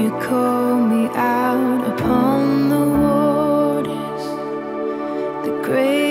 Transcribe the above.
You call me out upon the waters, the great.